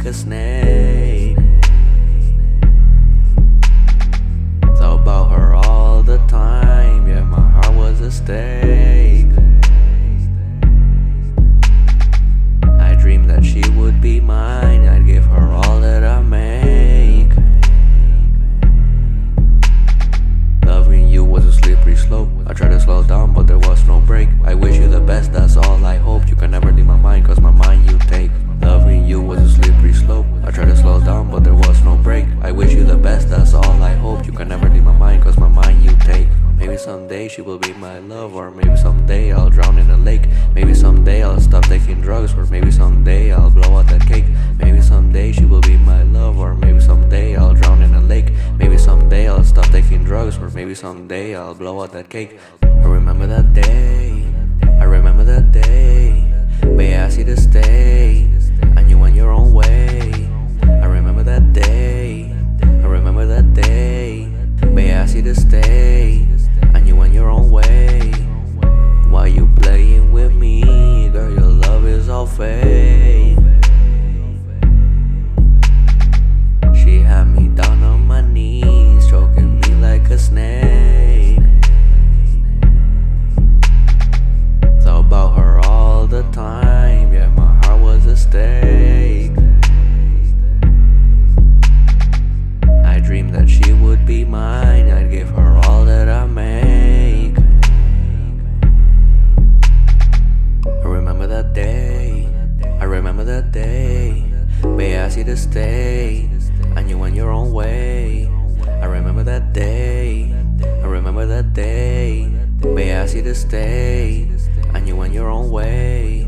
like a snake. Thought about her all the time, yeah, my heart was a stake. I dreamed that she would be mine, I'd give her all that I make. Loving you was a slippery slope. I tried to slow down, but there was no brake. I wish you the best, that's all I hope. You can never. I wish you the best, that's all I hope. You can never leave my mind, cause my mind you take. Maybe someday she will be my love Or maybe someday I'll drown in a lake. Maybe someday I'll stop taking drugs Or maybe someday I'll blow out that cake. Maybe someday she will be my love Or maybe someday I'll drown in a lake. Maybe someday I'll stop taking drugs Or maybe someday I'll blow out that cake. I remember that day. To stay, You to stay, and you went your own way. I remember that day, I remember that day. Babe, I asked you to stay, and you went your own way.